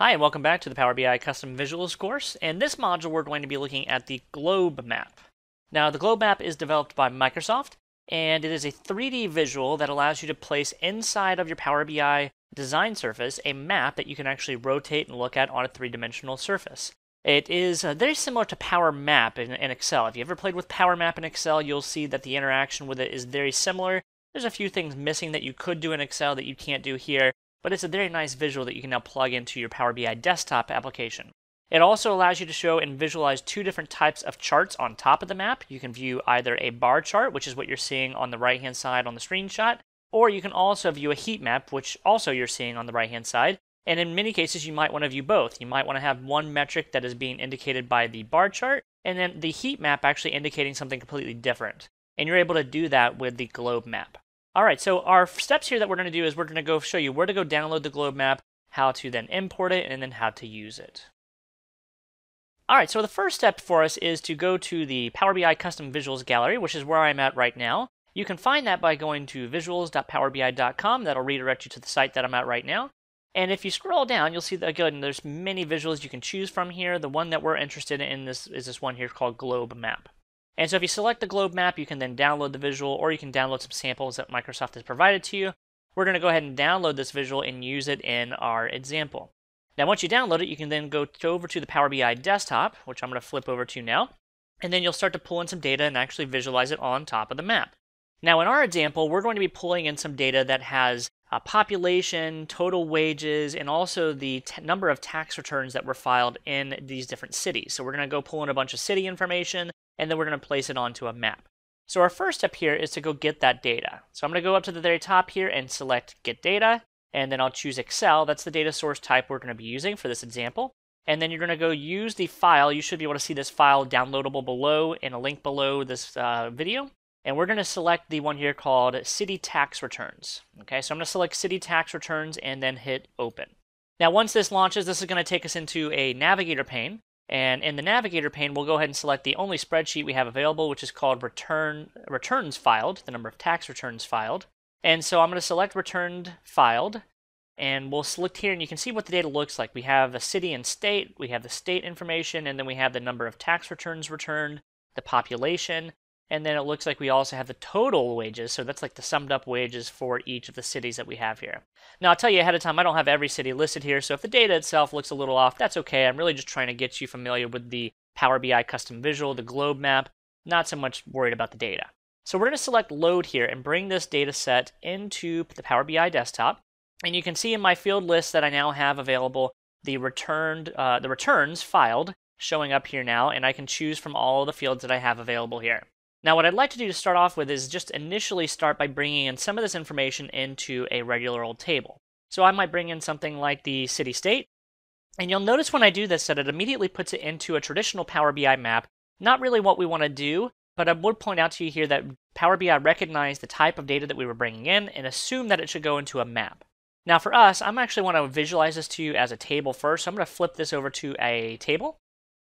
Hi, and welcome back to the Power BI Custom Visuals course. In this module, we're going to be looking at the globe map. Now, the globe map is developed by Microsoft, and it is a 3D visual that allows you to place inside of your Power BI design surface a map that you can actually rotate and look at on a three-dimensional surface. It is uh, very similar to Power Map in, in Excel. If you ever played with Power Map in Excel, you'll see that the interaction with it is very similar. There's a few things missing that you could do in Excel that you can't do here, but it's a very nice visual that you can now plug into your Power BI desktop application. It also allows you to show and visualize two different types of charts on top of the map. You can view either a bar chart, which is what you're seeing on the right hand side on the screenshot, or you can also view a heat map, which also you're seeing on the right hand side. And in many cases, you might want to view both. You might want to have one metric that is being indicated by the bar chart, and then the heat map actually indicating something completely different. And you're able to do that with the globe map. All right, so our steps here that we're going to do is we're going to go show you where to go download the globe map, how to then import it, and then how to use it. All right, so the first step for us is to go to the Power BI Custom Visuals Gallery, which is where I'm at right now. You can find that by going to visuals.powerbi.com. That'll redirect you to the site that I'm at right now. And if you scroll down, you'll see that again, there's many visuals you can choose from here. The one that we're interested in this is this one here called Globe Map. And so if you select the globe map, you can then download the visual or you can download some samples that Microsoft has provided to you. We're going to go ahead and download this visual and use it in our example. Now, once you download it, you can then go over to the Power BI desktop, which I'm going to flip over to now, and then you'll start to pull in some data and actually visualize it on top of the map. Now, in our example, we're going to be pulling in some data that has a population, total wages, and also the number of tax returns that were filed in these different cities. So we're going to go pull in a bunch of city information, and then we're going to place it onto a map. So our first step here is to go get that data. So I'm going to go up to the very top here and select Get Data, and then I'll choose Excel. That's the data source type we're going to be using for this example. And then you're going to go use the file. You should be able to see this file downloadable below in a link below this uh, video. And we're going to select the one here called City Tax Returns. Okay, so I'm going to select City Tax Returns and then hit Open. Now, once this launches, this is going to take us into a navigator pane. And in the navigator pane, we'll go ahead and select the only spreadsheet we have available, which is called return returns filed, the number of tax returns filed. And so I'm going to select returned filed, and we'll select here, and you can see what the data looks like. We have the city and state, we have the state information, and then we have the number of tax returns returned, the population, and then it looks like we also have the total wages. So that's like the summed up wages for each of the cities that we have here. Now, I'll tell you ahead of time, I don't have every city listed here. So if the data itself looks a little off, that's okay. I'm really just trying to get you familiar with the Power BI custom visual, the globe map, not so much worried about the data. So we're going to select load here and bring this data set into the Power BI desktop. And you can see in my field list that I now have available the returned, uh, the returns filed showing up here now, and I can choose from all the fields that I have available here. Now what I'd like to do to start off with is just initially start by bringing in some of this information into a regular old table. So I might bring in something like the city-state, and you'll notice when I do this that it immediately puts it into a traditional Power BI map. Not really what we want to do, but I would point out to you here that Power BI recognized the type of data that we were bringing in and assumed that it should go into a map. Now for us, I'm actually want to visualize this to you as a table first. So I'm going to flip this over to a table,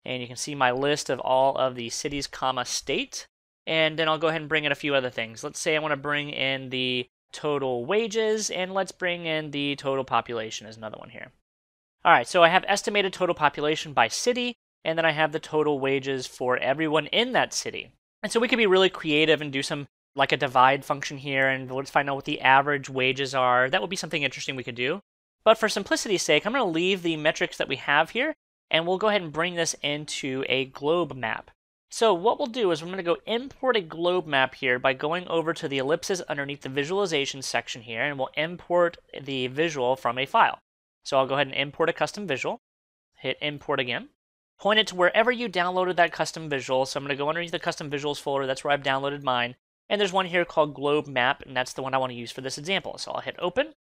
and you can see my list of all of the cities, comma, state. And then I'll go ahead and bring in a few other things. Let's say I want to bring in the total wages, and let's bring in the total population as another one here. All right, so I have estimated total population by city, and then I have the total wages for everyone in that city. And so we could be really creative and do some like a divide function here, and let's find out what the average wages are. That would be something interesting we could do. But for simplicity's sake, I'm going to leave the metrics that we have here, and we'll go ahead and bring this into a globe map. So what we'll do is we're going to go import a globe map here by going over to the ellipses underneath the visualization section here, and we'll import the visual from a file. So I'll go ahead and import a custom visual, hit import again, point it to wherever you downloaded that custom visual. So I'm going to go underneath the custom visuals folder, that's where I've downloaded mine, and there's one here called globe map, and that's the one I want to use for this example. So I'll hit open.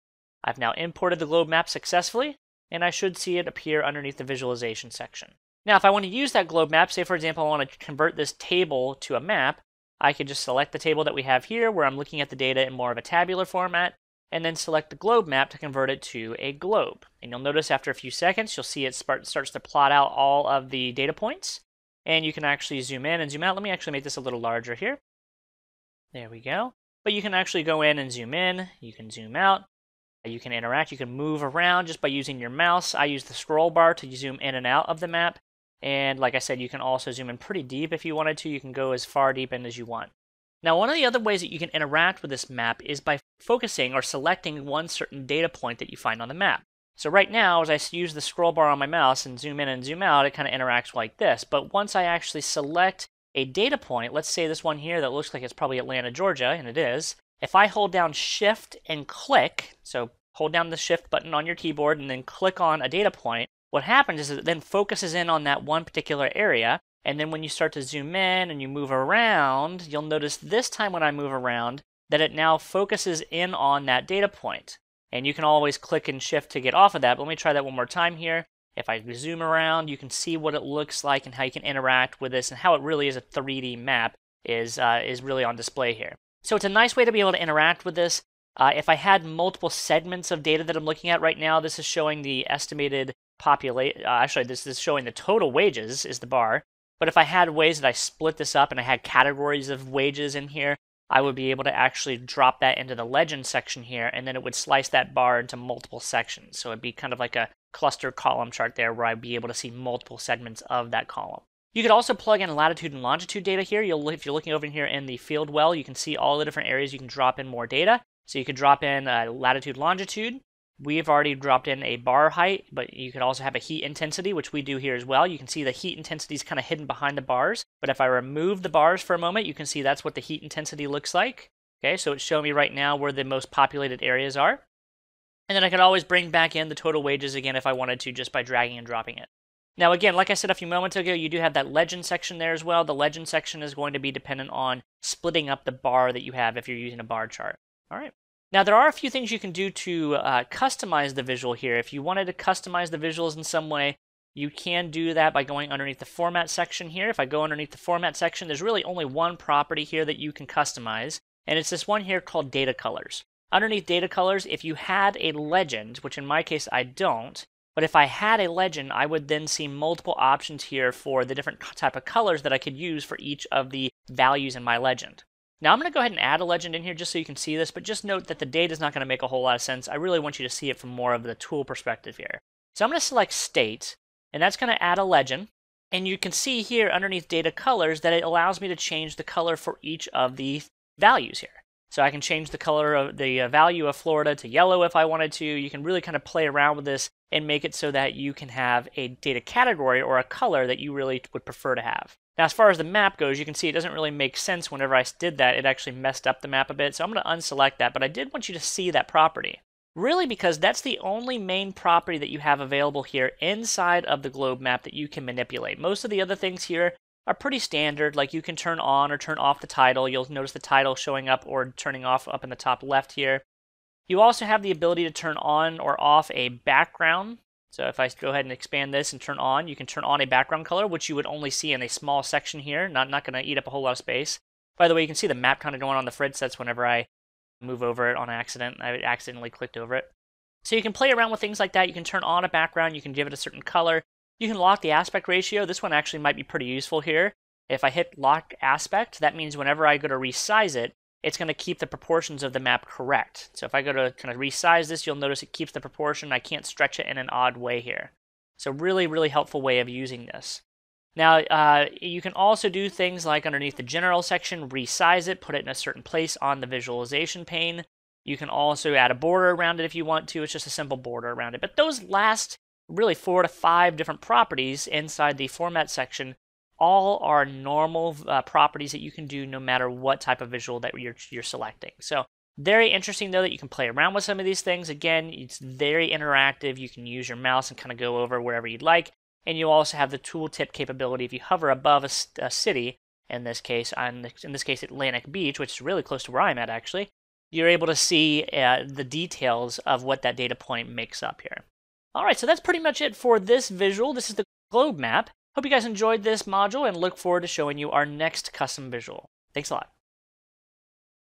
I've now imported the globe map successfully, and I should see it appear underneath the visualization section. Now, if I want to use that globe map, say for example, I want to convert this table to a map, I could just select the table that we have here where I'm looking at the data in more of a tabular format, and then select the globe map to convert it to a globe. And you'll notice after a few seconds, you'll see it start, starts to plot out all of the data points, and you can actually zoom in and zoom out. Let me actually make this a little larger here. There we go. But you can actually go in and zoom in, you can zoom out, You can interact, you can move around just by using your mouse. I use the scroll bar to zoom in and out of the map. And like I said, you can also zoom in pretty deep if you wanted to. You can go as far deep in as you want. Now, one of the other ways that you can interact with this map is by focusing or selecting one certain data point that you find on the map. So right now, as I use the scroll bar on my mouse and zoom in and zoom out, it kind of interacts like this. But once I actually select a data point, let's say this one here that looks like it's probably Atlanta, Georgia, and it is, if I hold down Shift and click, so hold down the Shift button on your keyboard and then click on a data point, what happens is it then focuses in on that one particular area. And then when you start to zoom in and you move around, you'll notice this time when I move around that it now focuses in on that data point. And you can always click and shift to get off of that. But let me try that one more time here. If I zoom around, you can see what it looks like and how you can interact with this and how it really is a 3D map is, uh, is really on display here. So it's a nice way to be able to interact with this. Uh, if I had multiple segments of data that I'm looking at right now, this is showing the estimated Uh, actually, this is showing the total wages is the bar. But if I had ways that I split this up and I had categories of wages in here, I would be able to actually drop that into the legend section here, and then it would slice that bar into multiple sections. So it'd be kind of like a cluster column chart there where I'd be able to see multiple segments of that column. You could also plug in latitude and longitude data here. You'll, if you're looking over here in the field well, you can see all the different areas you can drop in more data. So you could drop in uh, latitude, longitude. We've already dropped in a bar height, but you could also have a heat intensity, which we do here as well. You can see the heat intensity is kind of hidden behind the bars. But if I remove the bars for a moment, you can see that's what the heat intensity looks like. Okay, so it's showing me right now where the most populated areas are. And then I could always bring back in the total wages again if I wanted to just by dragging and dropping it. Now again, like I said a few moments ago, you do have that legend section there as well. The legend section is going to be dependent on splitting up the bar that you have if you're using a bar chart. All right. Now there are a few things you can do to uh, customize the visual here. If you wanted to customize the visuals in some way, you can do that by going underneath the format section here. If I go underneath the format section, there's really only one property here that you can customize, and it's this one here called data colors. Underneath data colors, if you had a legend, which in my case I don't, but if I had a legend, I would then see multiple options here for the different type of colors that I could use for each of the values in my legend. Now I'm going to go ahead and add a legend in here just so you can see this, but just note that the data is not going to make a whole lot of sense. I really want you to see it from more of the tool perspective here. So I'm going to select state, and that's going to add a legend. And you can see here underneath data colors that it allows me to change the color for each of the values here. So I can change the color of the uh, value of Florida to yellow if I wanted to. You can really kind of play around with this and make it so that you can have a data category or a color that you really would prefer to have. Now, as far as the map goes, you can see it doesn't really make sense whenever I did that. It actually messed up the map a bit. So I'm going to unselect that, but I did want you to see that property. Really because that's the only main property that you have available here inside of the globe map that you can manipulate. Most of the other things here are pretty standard. Like you can turn on or turn off the title. You'll notice the title showing up or turning off up in the top left here. You also have the ability to turn on or off a background. So if I go ahead and expand this and turn on, you can turn on a background color, which you would only see in a small section here. Not, not going to eat up a whole lot of space. By the way, you can see the map kind of going on the fridge sets whenever I move over it on accident. I accidentally clicked over it. So you can play around with things like that. You can turn on a background. You can give it a certain color. You can lock the aspect ratio. This one actually might be pretty useful here. If I hit lock aspect, that means whenever I go to resize it, it's going to keep the proportions of the map correct. So if I go to kind of resize this, you'll notice it keeps the proportion. I can't stretch it in an odd way here. So really, really helpful way of using this. Now, uh, you can also do things like underneath the general section, resize it, put it in a certain place on the visualization pane. You can also add a border around it if you want to. It's just a simple border around it. But those last really four to five different properties inside the format section. All are normal uh, properties that you can do no matter what type of visual that you're, you're selecting. So very interesting though that you can play around with some of these things. Again, it's very interactive. You can use your mouse and kind of go over wherever you'd like. And you also have the tooltip capability. If you hover above a, a city, in this case, on in this case Atlantic Beach, which is really close to where I'm at actually, you're able to see uh, the details of what that data point makes up here. All right, so that's pretty much it for this visual. This is the globe map. Hope you guys enjoyed this module and look forward to showing you our next custom visual. Thanks a lot.